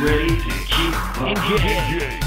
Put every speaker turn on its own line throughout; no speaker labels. ready to keep engaged. Engage.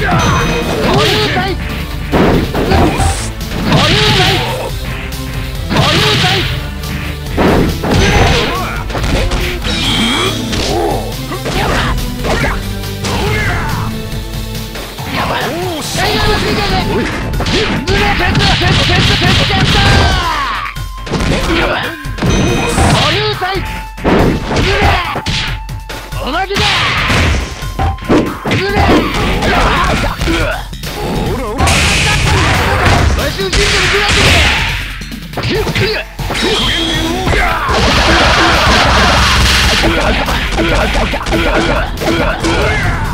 Yeah! うわ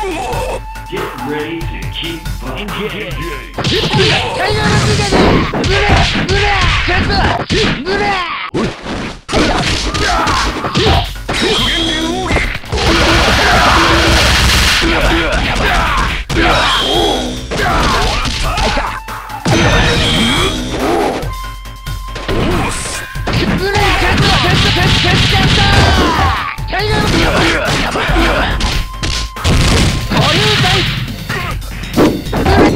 Get ready to keep fucking getting Yeah!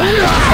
Ugh.